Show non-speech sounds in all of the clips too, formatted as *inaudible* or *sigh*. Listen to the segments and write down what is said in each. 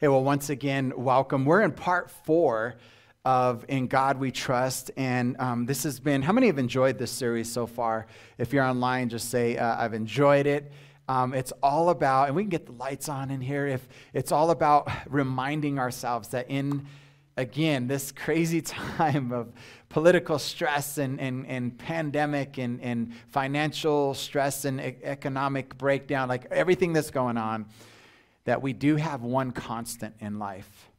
Hey, well, once again, welcome. We're in part four of In God We Trust. And um, this has been, how many have enjoyed this series so far? If you're online, just say, uh, I've enjoyed it. Um, it's all about, and we can get the lights on in here, if it's all about reminding ourselves that in, again, this crazy *laughs* time of political stress and, and, and pandemic and, and financial stress and e- economic breakdown, like everything that's going on, that we do have one constant in life.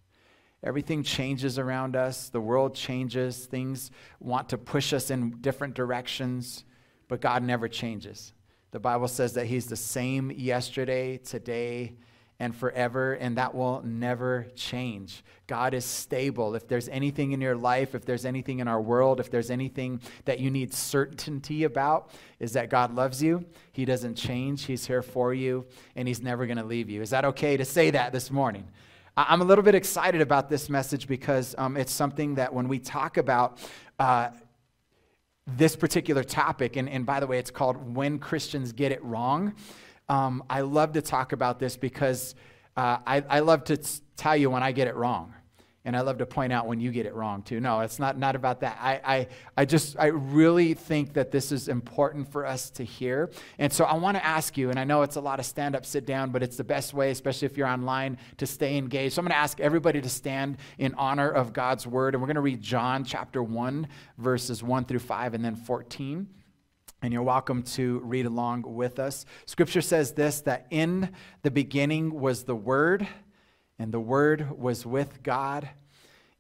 Everything changes around us, the world changes, things want to push us in different directions, but God never changes. The Bible says that He's the same yesterday, today, and forever, and that will never change. God is stable. If there's anything in your life, if there's anything in our world, if there's anything that you need certainty about, is that God loves you. He doesn't change. He's here for you, and He's never going to leave you. Is that okay to say that this morning? I'm a little bit excited about this message because um, it's something that when we talk about uh, this particular topic, and, and by the way, it's called When Christians Get It Wrong. Um, I love to talk about this because uh, I, I, love to tell you when I get it wrong. And I love to point out when you get it wrong too. No, it's not, not about that. I, I, I just, I really think that this is important for us to hear. And so I want to ask you, and I know it's a lot of stand up, sit down, but it's the best way, especially if you're online, to stay engaged. So I'm going to ask everybody to stand in honor of God's word. And we're going to read John chapter 1, verses 1 through 5, and then 14 and you're welcome to read along with us. Scripture says this that in the beginning was the Word, and the Word was with God,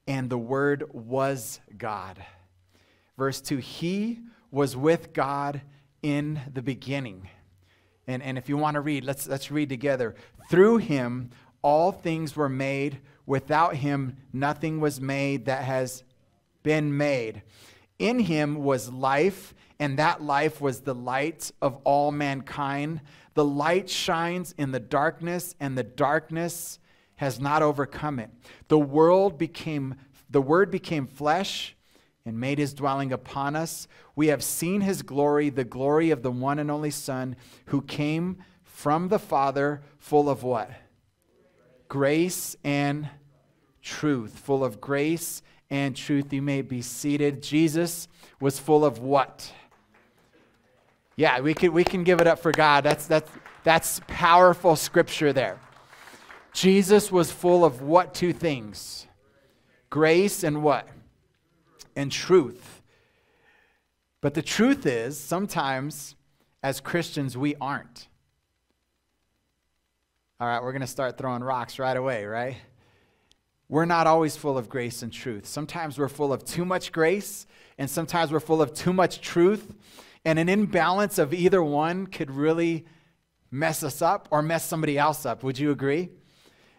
and the Word was God. Verse 2 He was with God in the beginning. And, and if you want to read, let's, let's read together. Through him, all things were made. Without him, nothing was made that has been made. In him was life and that life was the light of all mankind. The light shines in the darkness, and the darkness has not overcome it. The world became the word became flesh and made his dwelling upon us. We have seen his glory, the glory of the one and only Son, who came from the Father, full of what? Grace and truth. Full of grace and truth. You may be seated. Jesus was full of what? Yeah, we can, we can give it up for God. That's, that's, that's powerful scripture there. Jesus was full of what two things? Grace and what? And truth. But the truth is, sometimes as Christians, we aren't. All right, we're going to start throwing rocks right away, right? We're not always full of grace and truth. Sometimes we're full of too much grace, and sometimes we're full of too much truth. And an imbalance of either one could really mess us up or mess somebody else up. Would you agree?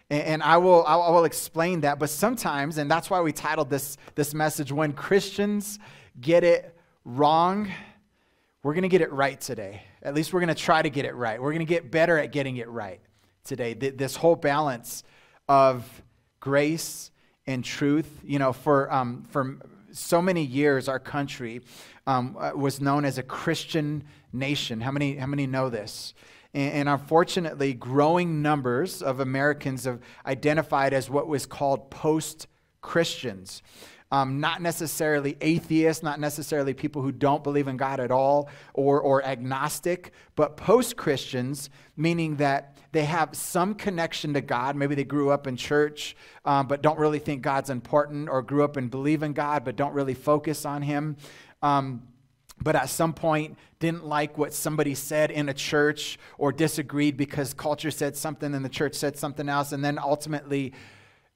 And I will, I will explain that. But sometimes, and that's why we titled this, this message, When Christians Get It Wrong, we're going to get it right today. At least we're going to try to get it right. We're going to get better at getting it right today. This whole balance of grace and truth, you know, for, um, for so many years, our country um, uh, was known as a Christian nation. How many, how many know this? And, and unfortunately, growing numbers of Americans have identified as what was called post Christians. Um, not necessarily atheists, not necessarily people who don't believe in God at all, or, or agnostic, but post Christians, meaning that they have some connection to God. Maybe they grew up in church, um, but don't really think God's important, or grew up and believe in God, but don't really focus on Him. Um, but at some point didn't like what somebody said in a church or disagreed because culture said something and the church said something else, and then ultimately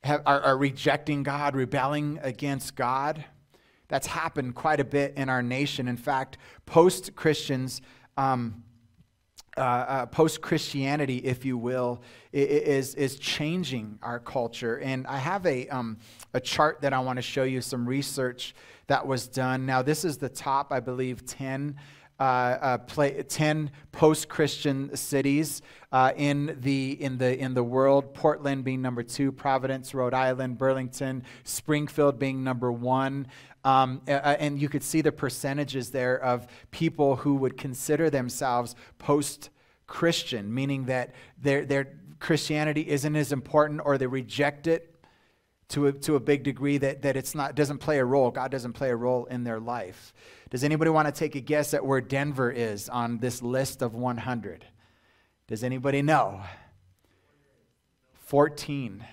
have, are, are rejecting God, rebelling against God. That's happened quite a bit in our nation. In fact, post Christians, um, uh, uh, post Christianity, if you will, is, is changing our culture. And I have a, um, a chart that I want to show you some research that was done. Now, this is the top, I believe, 10 uh, uh, play, 10 post-Christian cities uh, in, the, in, the, in the world, Portland being number two, Providence, Rhode Island, Burlington, Springfield being number one. Um, and you could see the percentages there of people who would consider themselves post Christian, meaning that they're, they're Christianity isn't as important or they reject it to a, to a big degree that, that it's not doesn't play a role. God doesn't play a role in their life. Does anybody want to take a guess at where Denver is on this list of 100? Does anybody know? 14.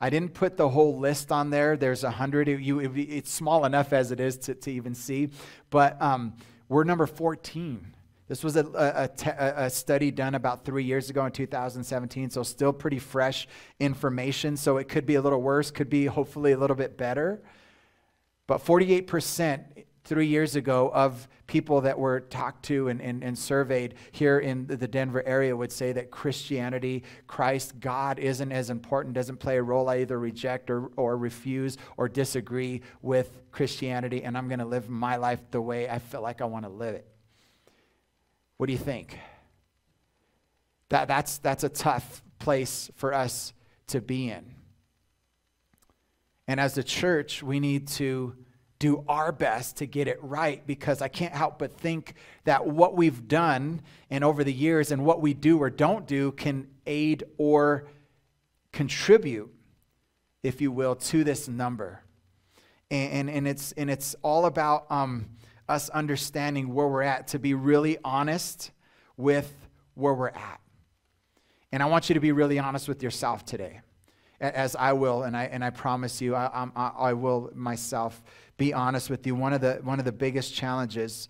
I didn't put the whole list on there. There's 100. It, you, it, it's small enough as it is to, to even see. But um, we're number 14. This was a, a, a, study done about three years ago in 2017, so still pretty fresh information. So it could be a little worse, could be hopefully a little bit better. But 48% three years ago of people that were talked to and, and, and surveyed here in the Denver area would say that Christianity, Christ, God isn't as important, doesn't play a role. I either reject or, or refuse or disagree with Christianity, and I'm going to live my life the way I feel like I want to live it. What do you think? That, that's, that's a tough place for us to be in. And as a church, we need to do our best to get it right because I can't help but think that what we've done and over the years and what we do or don't do can aid or contribute, if you will, to this number. And, and, and it's, and it's all about um, us understanding where we're at, to be really honest with where we're at. And I want you to be really honest with yourself today, as I will, and I, and I promise you, I, I, I will myself be honest with you. One of the, one of the biggest challenges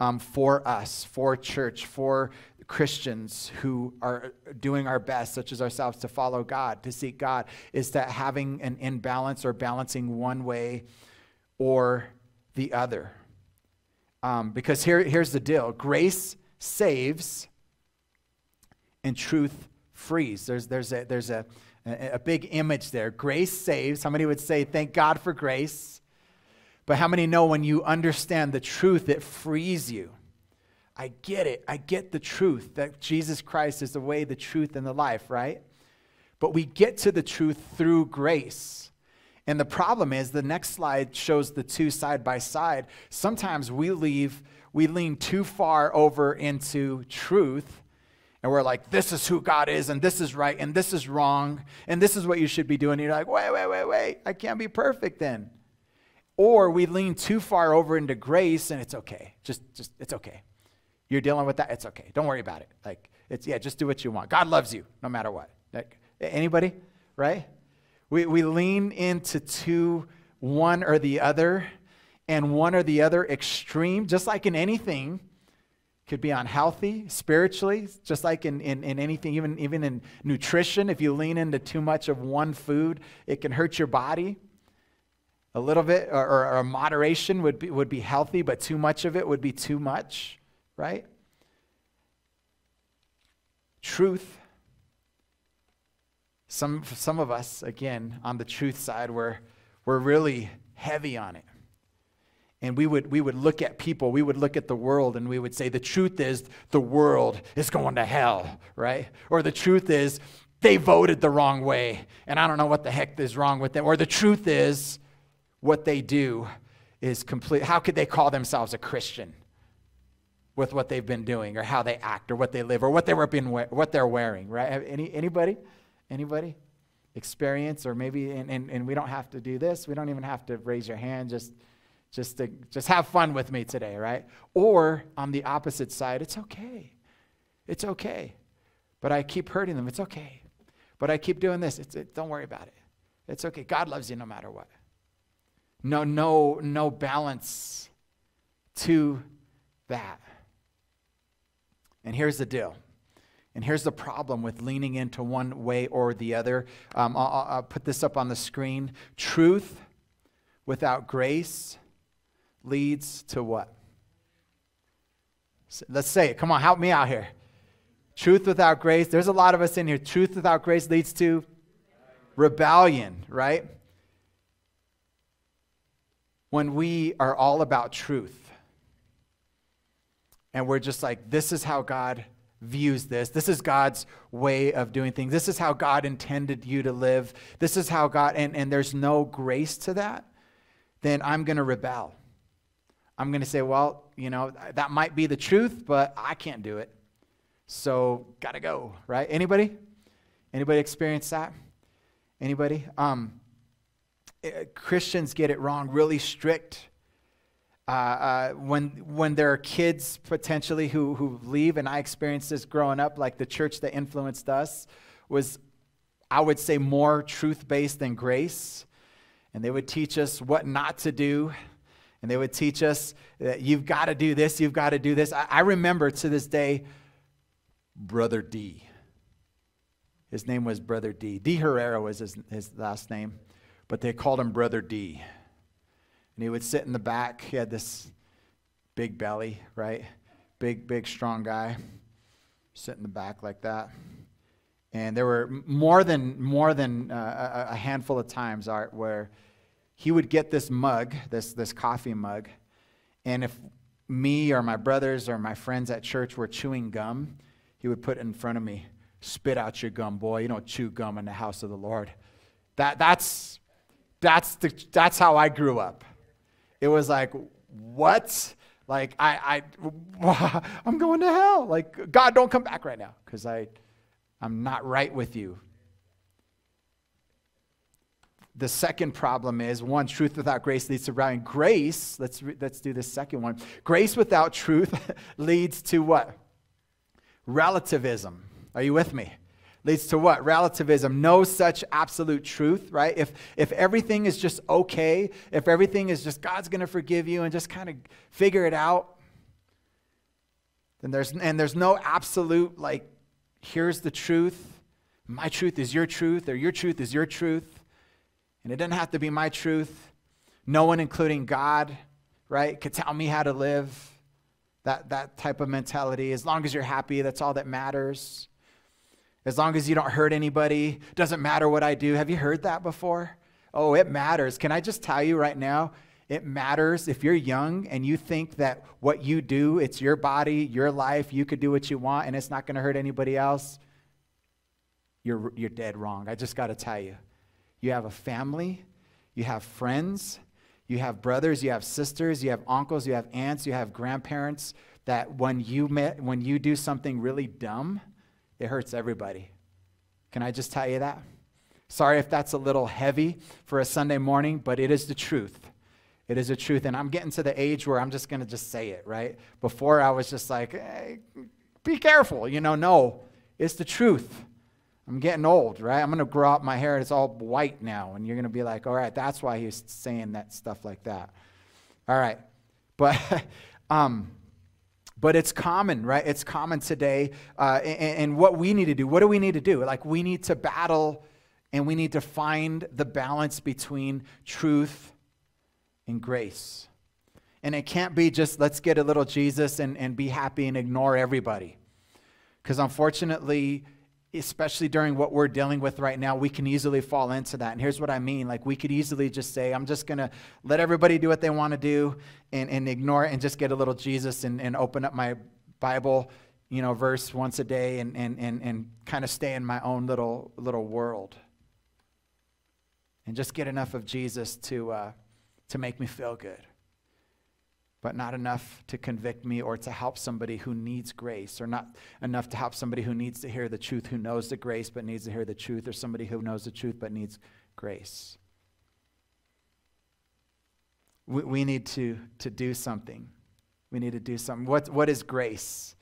um, for us, for church, for Christians who are doing our best, such as ourselves, to follow God, to seek God, is that having an imbalance or balancing one way or the other. Um, because here, here's the deal grace saves and truth frees. There's, there's, a, there's a, a big image there. Grace saves. How many would say, Thank God for grace? But how many know when you understand the truth, it frees you? I get it. I get the truth that Jesus Christ is the way, the truth, and the life, right? But we get to the truth through grace. And the problem is the next slide shows the two side by side. Sometimes we leave, we lean too far over into truth, and we're like, this is who God is, and this is right, and this is wrong, and this is what you should be doing. And you're like, wait, wait, wait, wait, I can't be perfect then. Or we lean too far over into grace, and it's okay. Just, just, it's okay. You're dealing with that, it's okay. Don't worry about it. Like, it's, yeah, just do what you want. God loves you no matter what. Like, anybody, right? We, we lean into two, one or the other, and one or the other extreme, just like in anything, could be unhealthy spiritually, just like in, in, in anything, even, even in nutrition. If you lean into too much of one food, it can hurt your body. A little bit, or, or, or moderation would be, would be healthy, but too much of it would be too much, right? Truth some, some of us, again, on the truth side, we're, we're really heavy on it. And we would, we would look at people, we would look at the world, and we would say, the truth is the world is going to hell, right? Or the truth is they voted the wrong way, and I don't know what the heck is wrong with them. Or the truth is what they do is complete. How could they call themselves a Christian with what they've been doing, or how they act, or what they live, or what, they were being, what they're wearing, right? Any, anybody? Anybody? Experience, or maybe, and, and, and we don't have to do this. We don't even have to raise your hand. Just, just to just have fun with me today, right? Or on the opposite side, it's okay. It's okay. But I keep hurting them. It's okay. But I keep doing this. It's, it, don't worry about it. It's okay. God loves you no matter what. No, no, no balance to that. And here's the deal and here's the problem with leaning into one way or the other. Um, I'll, I'll put this up on the screen. Truth without grace leads to what? Let's say it. Come on, help me out here. Truth without grace, there's a lot of us in here. Truth without grace leads to rebellion, right? When we are all about truth and we're just like, this is how God views this. This is God's way of doing things. This is how God intended you to live. This is how God, and, and there's no grace to that, then I'm going to rebel. I'm going to say, well, you know, that might be the truth, but I can't do it. So, got to go, right? Anybody? Anybody experience that? Anybody? Um, eh, Christians get it wrong, really strict. Uh, uh, when when there are kids potentially who who leave, and I experienced this growing up, like the church that influenced us was, I would say, more truth based than grace, and they would teach us what not to do, and they would teach us that you've got to do this, you've got to do this. I, I remember to this day, Brother D. His name was Brother D. D. Herrera was his, his last name, but they called him Brother D. And he would sit in the back. He had this big belly, right? Big, big, strong guy. Sit in the back like that. And there were more than, more than uh, a handful of times, Art, where he would get this mug, this, this coffee mug, and if me or my brothers or my friends at church were chewing gum, he would put it in front of me. Spit out your gum, boy. You don't chew gum in the house of the Lord. That, that's, that's, the, that's how I grew up. It was like, what? Like, I, I, *laughs* I'm going to hell. Like, God, don't come back right now because I, I'm not right with you. The second problem is one, truth without grace leads to rebellion. Grace, let's, re, let's do the second one. Grace without truth *laughs* leads to what? Relativism. Are you with me? Leads to what? Relativism. No such absolute truth, right? If, if everything is just okay, if everything is just God's going to forgive you and just kind of figure it out, then there's, and there's no absolute, like, here's the truth. My truth is your truth, or your truth is your truth. And it doesn't have to be my truth. No one, including God, right, could tell me how to live. That, that type of mentality. As long as you're happy, that's all that matters. As long as you don't hurt anybody, doesn't matter what I do. Have you heard that before? Oh, it matters. Can I just tell you right now? It matters if you're young and you think that what you do, it's your body, your life, you could do what you want and it's not going to hurt anybody else. You're, you're dead wrong. I just got to tell you. You have a family, you have friends, you have brothers, you have sisters, you have uncles, you have aunts, you have grandparents that when you met, when you do something really dumb, it hurts everybody. Can I just tell you that? Sorry if that's a little heavy for a Sunday morning, but it is the truth. It is the truth. And I'm getting to the age where I'm just going to just say it, right? Before I was just like, hey, be careful. You know, no, it's the truth. I'm getting old, right? I'm going to grow out my hair it's all white now. And you're going to be like, all right, that's why he's saying that stuff like that. All right. But, *laughs* um, but it's common, right? It's common today. Uh, and, and what we need to do, what do we need to do? Like, we need to battle and we need to find the balance between truth and grace. And it can't be just let's get a little Jesus and, and be happy and ignore everybody. Because unfortunately, especially during what we're dealing with right now, we can easily fall into that. And here's what I mean like, we could easily just say, I'm just going to let everybody do what they want to do and, and ignore it and just get a little Jesus and, and open up my Bible, you know, verse once a day and, and, and, and kind of stay in my own little, little world. And just get enough of Jesus to, uh, to make me feel good but not enough to convict me or to help somebody who needs grace, or not enough to help somebody who needs to hear the truth, who knows the grace but needs to hear the truth, or somebody who knows the truth but needs grace. We, we need to, to do something. We need to do something. What, what is grace?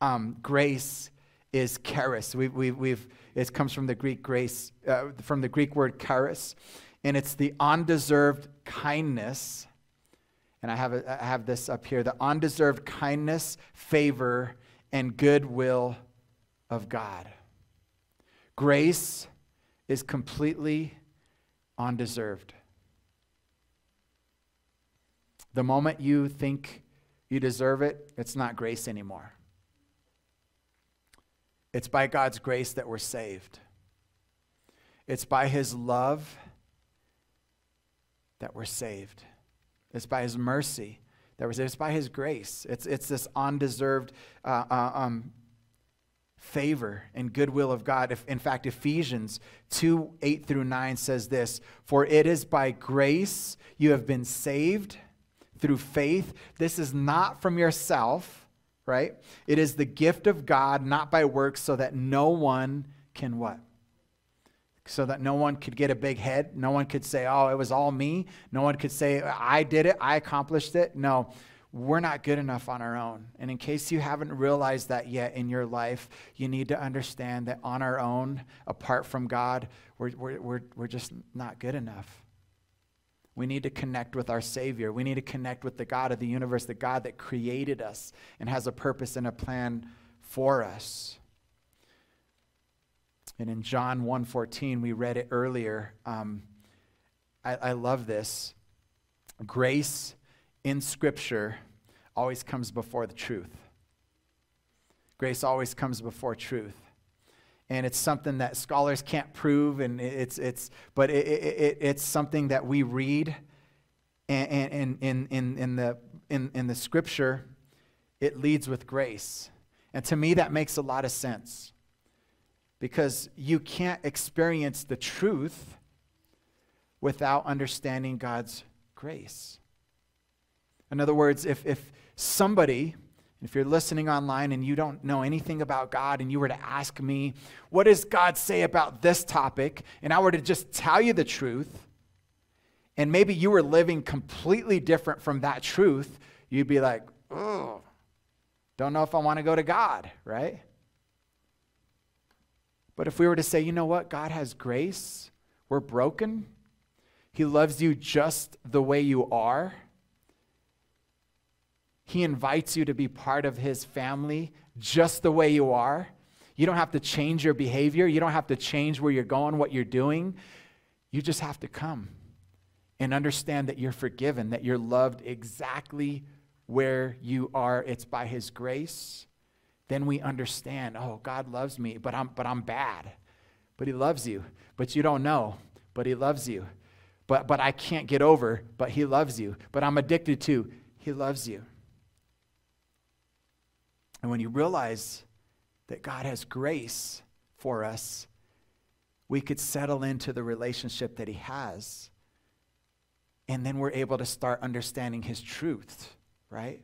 Um, grace is charis. We, we, we've, it comes from the Greek grace, uh, from the Greek word charis, and it's the undeserved kindness and I have, a, I have this up here the undeserved kindness, favor, and goodwill of God. Grace is completely undeserved. The moment you think you deserve it, it's not grace anymore. It's by God's grace that we're saved. It's by His love that we're saved. It's by His mercy that we're saved. It's by His grace. It's, it's this undeserved uh, uh, um, favor and goodwill of God. If, in fact, Ephesians 2 8 through 9 says this For it is by grace you have been saved through faith. This is not from yourself, right? It is the gift of God, not by works, so that no one can what? So that no one could get a big head. No one could say, oh, it was all me. No one could say, I did it, I accomplished it. No, we're not good enough on our own. And in case you haven't realized that yet in your life, you need to understand that on our own, apart from God, we're, we're, we're, we're just not good enough. We need to connect with our Savior. We need to connect with the God of the universe, the God that created us and has a purpose and a plan for us. And in John 1.14, we read it earlier. Um, I, I love this. Grace in Scripture always comes before the truth. Grace always comes before truth. And it's something that scholars can't prove, and it's, it's, but it, it, it's something that we read and, and, in, in, in, the, in, in the Scripture, it leads with grace. And to me, that makes a lot of sense because you can't experience the truth without understanding God's grace. In other words, if, if somebody, if you're listening online and you don't know anything about God and you were to ask me, what does God say about this topic? And I were to just tell you the truth, and maybe you were living completely different from that truth, you'd be like, oh, don't know if I want to go to God, right? But if we were to say, you know what, God has grace, we're broken, He loves you just the way you are. He invites you to be part of His family just the way you are. You don't have to change your behavior. You don't have to change where you're going, what you're doing. You just have to come and understand that you're forgiven, that you're loved exactly where you are. It's by His grace then we understand, oh, God loves me, but I'm, but I'm bad. But He loves you, but you don't know, but He loves you. But, but I can't get over, but He loves you. But I'm addicted to, He loves you. And when you realize that God has grace for us, we could settle into the relationship that He has. And then we're able to start understanding His truth, right?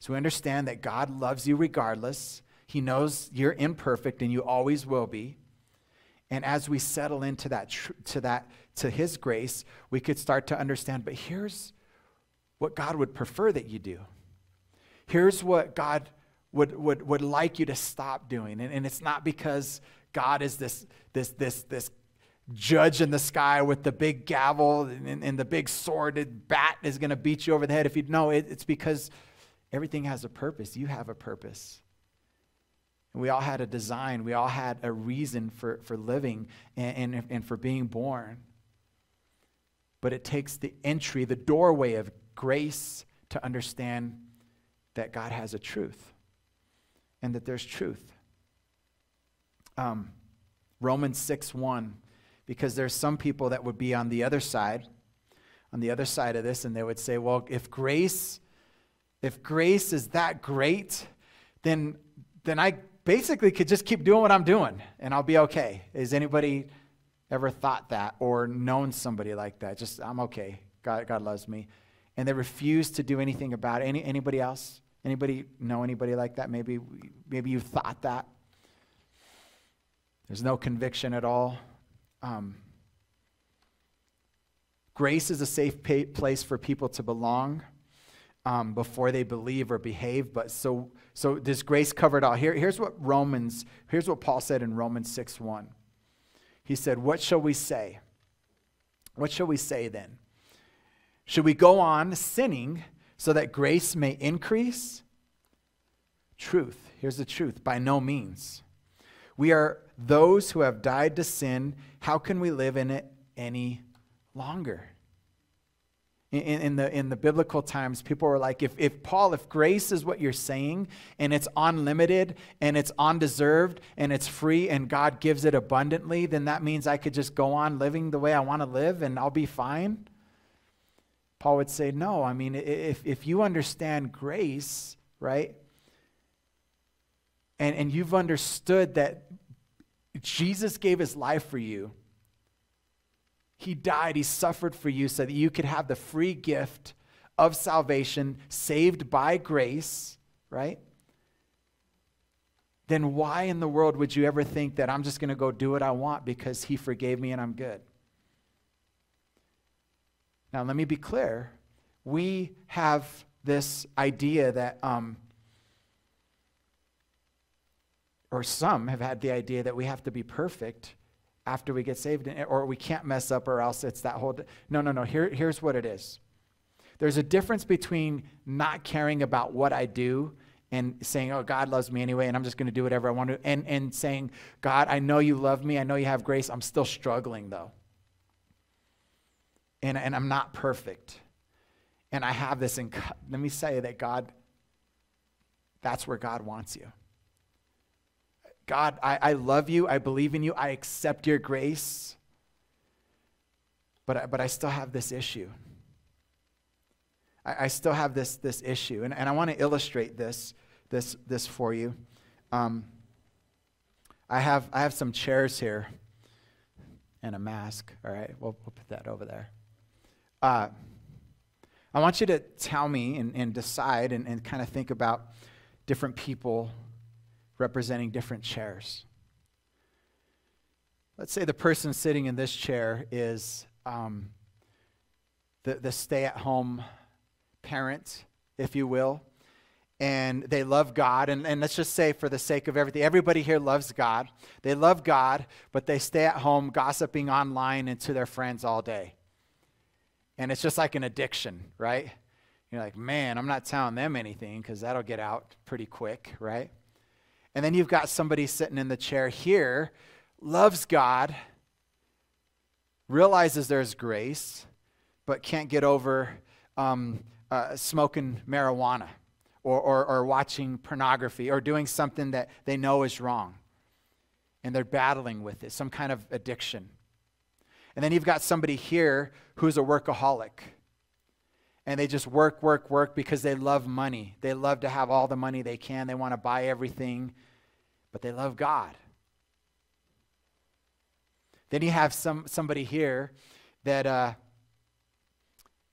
So we understand that God loves you regardless. He knows you're imperfect and you always will be. And as we settle into that to that to his grace, we could start to understand, but here's what God would prefer that you do. Here's what God would, would, would like you to stop doing. And, and it's not because God is this, this, this, this judge in the sky with the big gavel and, and the big sworded bat is going to beat you over the head if you know it, it's because Everything has a purpose. You have a purpose. And we all had a design. We all had a reason for, for living and, and, and for being born. But it takes the entry, the doorway of grace to understand that God has a truth and that there's truth. Um, Romans 6 1, because there's some people that would be on the other side, on the other side of this, and they would say, well, if grace if grace is that great, then, then I basically could just keep doing what I'm doing and I'll be okay. Has anybody ever thought that or known somebody like that? Just, I'm okay. God, God loves me. And they refuse to do anything about it. Any, anybody else? Anybody know anybody like that? Maybe, maybe you thought that. There's no conviction at all. Um, grace is a safe place for people to belong um, before they believe or behave. But so, so this grace covered all. Here, here's what Romans, here's what Paul said in Romans 6 1. He said, What shall we say? What shall we say then? Should we go on sinning so that grace may increase? Truth. Here's the truth. By no means. We are those who have died to sin. How can we live in it any longer? In, in, the, in the biblical times, people were like, if, if Paul, if grace is what you're saying and it's unlimited and it's undeserved and it's free and God gives it abundantly, then that means I could just go on living the way I want to live and I'll be fine. Paul would say, no. I mean, if, if you understand grace, right, and, and you've understood that Jesus gave his life for you, he died, He suffered for you so that you could have the free gift of salvation, saved by grace, right? then why in the world would you ever think that I'm just going to go do what I want because he forgave me and I'm good? Now, let me be clear. We have this idea that, um, or some have had the idea that we have to be perfect after we get saved, or we can't mess up, or else it's that whole. No, no, no. Here, here's what it is there's a difference between not caring about what I do and saying, Oh, God loves me anyway, and I'm just going to do whatever I want to, and, and saying, God, I know you love me. I know you have grace. I'm still struggling, though. And, and I'm not perfect. And I have this, in, let me say that God, that's where God wants you. God, I, I love you. I believe in you. I accept your grace. But I, but I still have this issue. I, I still have this, this issue. And, and I want to illustrate this, this, this for you. Um, I, have, I have some chairs here and a mask. All right, we'll, we'll put that over there. Uh, I want you to tell me and, and decide and, and kind of think about different people representing different chairs. Let's say the person sitting in this chair is um, the, the stay at home parent, if you will, and they love God. And, and let's just say, for the sake of everything, everybody here loves God. They love God, but they stay at home gossiping online and to their friends all day. And it's just like an addiction, right? You're like, man, I'm not telling them anything because that'll get out pretty quick, right? And then you've got somebody sitting in the chair here, loves God, realizes there's grace, but can't get over um, uh, smoking marijuana or, or, or watching pornography or doing something that they know is wrong. And they're battling with it, some kind of addiction. And then you've got somebody here who's a workaholic. And they just work, work, work because they love money. They love to have all the money they can. They want to buy everything, but they love God. Then you have some, somebody here that uh,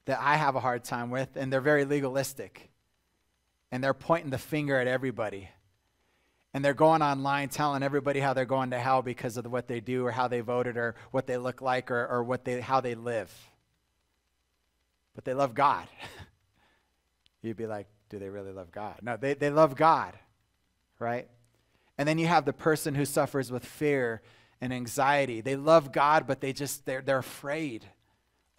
that I have a hard time with, and they're very legalistic. And they're pointing the finger at everybody. And they're going online telling everybody how they're going to hell because of what they do or how they voted or what they look like or, or what they, how they live. But they love God. *laughs* You'd be like, do they really love God? No, they, they love God, right? And then you have the person who suffers with fear and anxiety. They love God, but they just, they're, they're afraid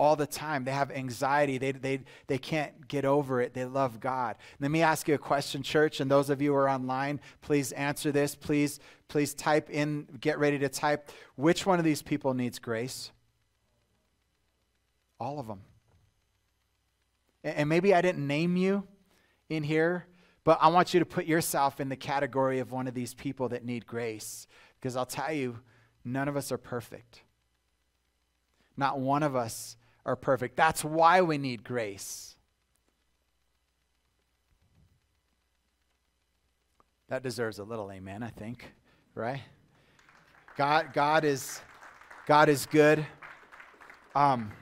all the time. They have anxiety. They, they, they can't get over it. They love God. Let me ask you a question, church, and those of you who are online, please answer this. Please, please type in, get ready to type. Which one of these people needs grace? All of them. And maybe I didn't name you in here, but I want you to put yourself in the category of one of these people that need grace. Because I'll tell you, none of us are perfect. Not one of us are perfect. That's why we need grace. That deserves a little amen, I think, right? God, God is, God is good. Um,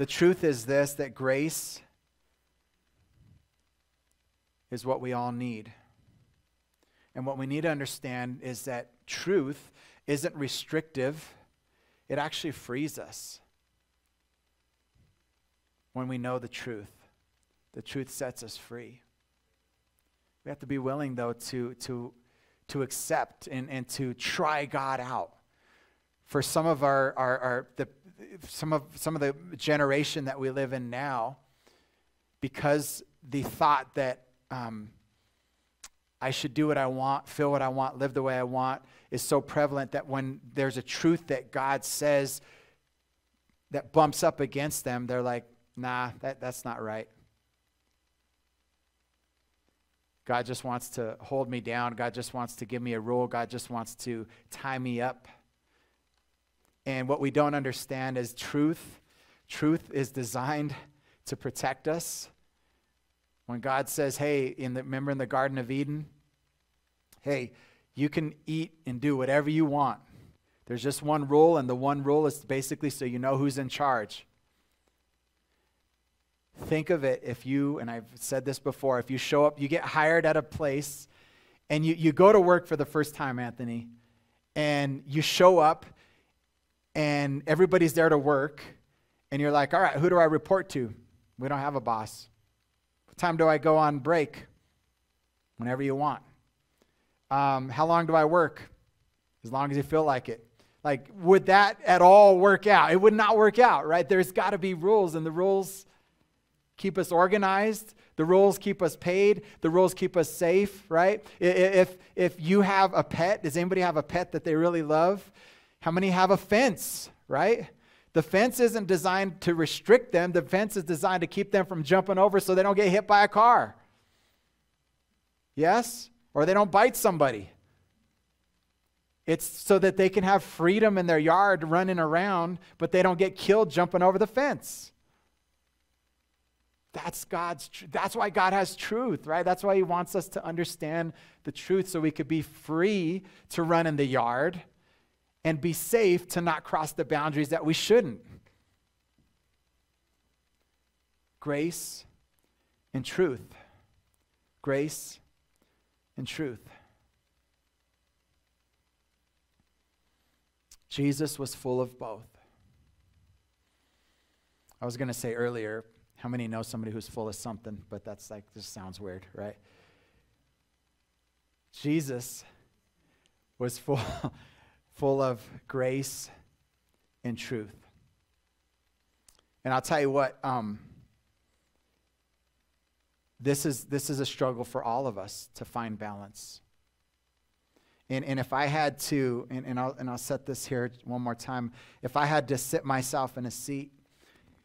the truth is this that grace is what we all need. And what we need to understand is that truth isn't restrictive it actually frees us when we know the truth. The truth sets us free. We have to be willing, though, to, to, to accept and, and to try God out. For some of our, our, our the, some of some of the generation that we live in now, because the thought that um, I should do what I want, feel what I want, live the way I want is so prevalent that when there's a truth that God says that bumps up against them, they're like, nah, that, that's not right. God just wants to hold me down. God just wants to give me a rule. God just wants to tie me up. And what we don't understand is truth. Truth is designed to protect us. When God says, hey, in the, remember in the Garden of Eden? Hey, you can eat and do whatever you want. There's just one rule, and the one rule is basically so you know who's in charge. Think of it if you, and I've said this before, if you show up, you get hired at a place and you, you go to work for the first time, Anthony, and you show up, and everybody's there to work, and you're like, all right, who do I report to? We don't have a boss. What time do I go on break? Whenever you want. Um, how long do I work? As long as you feel like it. Like, would that at all work out? It would not work out, right? There's got to be rules, and the rules keep us organized. The rules keep us paid. The rules keep us safe, right? If, if you have a pet, does anybody have a pet that they really love? How many have a fence, right? The fence isn't designed to restrict them, the fence is designed to keep them from jumping over so they don't get hit by a car. Yes? Or they don't bite somebody. It's so that they can have freedom in their yard running around, but they don't get killed jumping over the fence. That's God's tr- that's why God has truth, right? That's why he wants us to understand the truth so we could be free to run in the yard and be safe to not cross the boundaries that we shouldn't. Grace and truth. Grace and truth. Jesus was full of both. I was going to say earlier, how many know somebody who's full of something? But that's like, this sounds weird, right? Jesus was full, full of grace and truth. And I'll tell you what, um, this, is, this is a struggle for all of us to find balance. And, and if I had to, and, and, I'll, and I'll set this here one more time, if I had to sit myself in a seat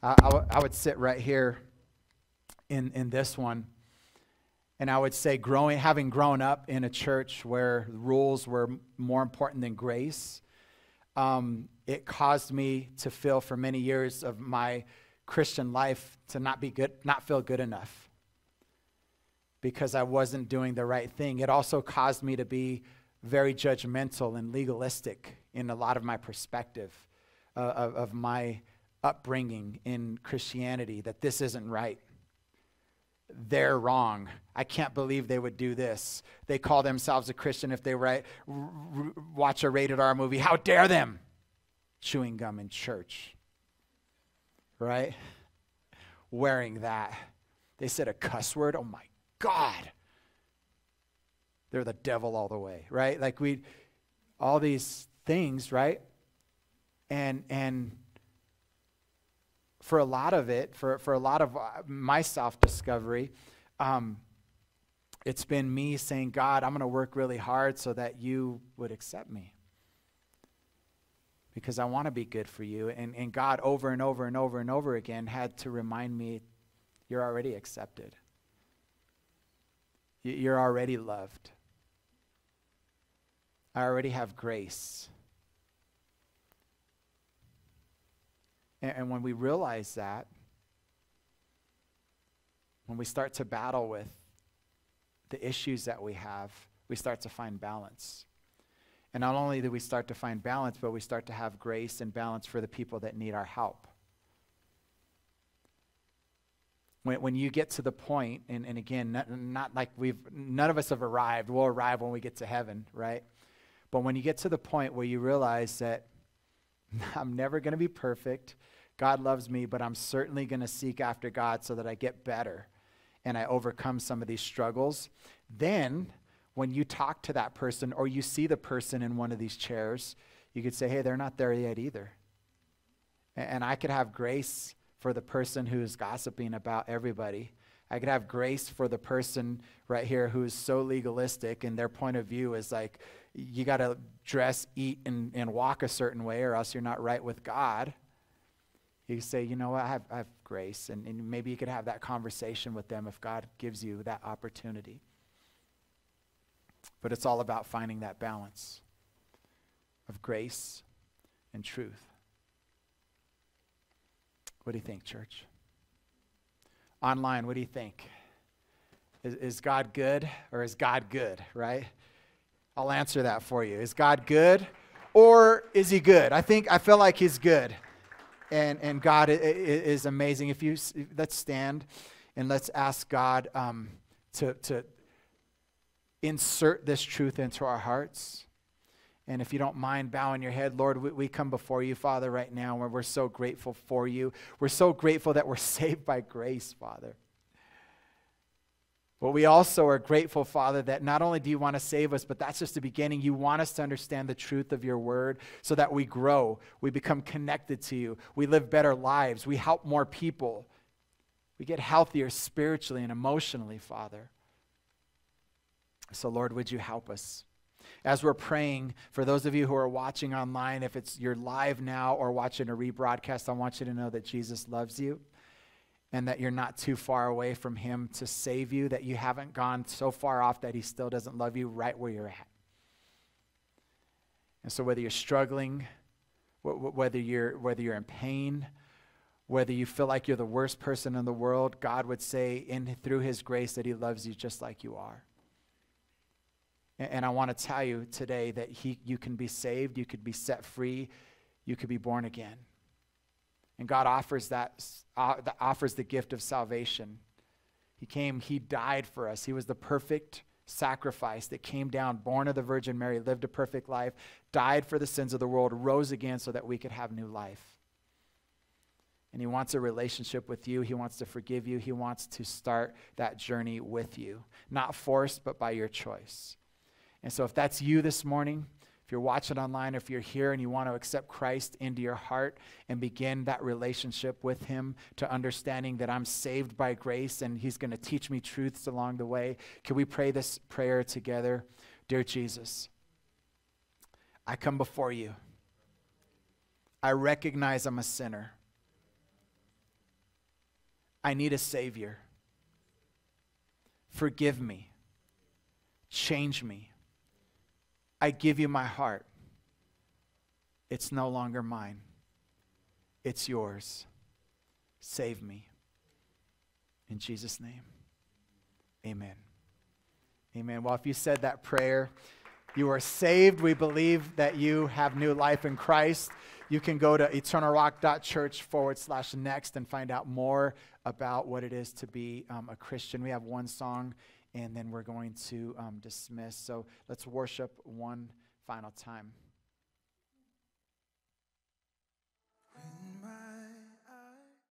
I, I, w- I would sit right here in, in this one. And I would say, growing, having grown up in a church where rules were more important than grace, um, it caused me to feel for many years of my Christian life to not be good, not feel good enough because I wasn't doing the right thing. It also caused me to be very judgmental and legalistic in a lot of my perspective uh, of, of my upbringing in Christianity that this isn't right. They're wrong. I can't believe they would do this. They call themselves a Christian if they write, r- r- watch a rated R movie. How dare them? Chewing gum in church. Right? Wearing that. They said a cuss word. Oh my God. They're the devil all the way, right? Like we, all these things, right? And, and, for a lot of it, for, for a lot of uh, my self discovery, um, it's been me saying, God, I'm going to work really hard so that you would accept me. Because I want to be good for you. And, and God, over and over and over and over again, had to remind me, you're already accepted. You're already loved. I already have grace. And, and when we realize that, when we start to battle with the issues that we have, we start to find balance. And not only do we start to find balance, but we start to have grace and balance for the people that need our help. When, when you get to the point, and, and again, not, not like we've, none of us have arrived. We'll arrive when we get to heaven, right? But when you get to the point where you realize that *laughs* I'm never going to be perfect, God loves me, but I'm certainly going to seek after God so that I get better and I overcome some of these struggles. Then, when you talk to that person or you see the person in one of these chairs, you could say, hey, they're not there yet either. And I could have grace for the person who's gossiping about everybody. I could have grace for the person right here who is so legalistic and their point of view is like, you got to dress, eat, and, and walk a certain way or else you're not right with God. You say, you know what, I have, I have grace. And, and maybe you could have that conversation with them if God gives you that opportunity. But it's all about finding that balance of grace and truth. What do you think, church? Online, what do you think? Is, is God good or is God good, right? I'll answer that for you. Is God good or is he good? I think, I feel like he's good and, and God is amazing. If you let's stand and let's ask God um, to, to insert this truth into our hearts. And if you don't mind bowing your head, Lord, we, we come before you, Father, right now, where we're so grateful for you. We're so grateful that we're *laughs* saved by grace, Father. But we also are grateful, Father, that not only do you want to save us, but that's just the beginning. You want us to understand the truth of your word so that we grow, we become connected to you, we live better lives, we help more people, we get healthier spiritually and emotionally, Father. So, Lord, would you help us? As we're praying, for those of you who are watching online, if it's you're live now or watching a rebroadcast, I want you to know that Jesus loves you and that you're not too far away from Him to save you, that you haven't gone so far off that He still doesn't love you right where you're at. And so, whether you're struggling, whether you're, whether you're in pain, whether you feel like you're the worst person in the world, God would say in through his grace that he loves you just like you are. And, and I want to tell you today that he, you can be saved, you could be set free, you could be born again. And God offers that, uh, offers the gift of salvation. He came, he died for us. He was the perfect sacrifice that came down, born of the Virgin Mary, lived a perfect life, died for the sins of the world, rose again so that we could have new life. And He wants a relationship with you. He wants to forgive you. He wants to start that journey with you, not forced, but by your choice. And so, if that's you this morning, if you're watching online, or if you're here and you want to accept Christ into your heart and begin that relationship with Him to understanding that I'm saved by grace and He's going to teach me truths along the way, can we pray this prayer together? Dear Jesus, I come before you. I recognize I'm a sinner. I need a Savior. Forgive me. Change me. I give you my heart. It's no longer mine, it's yours. Save me. In Jesus' name, amen. Amen. Well, if you said that prayer, you are saved. We believe that you have new life in Christ. You can go to eternalrock.church forward slash next and find out more about what it is to be um, a Christian. We have one song and then we're going to um, dismiss. So let's worship one final time.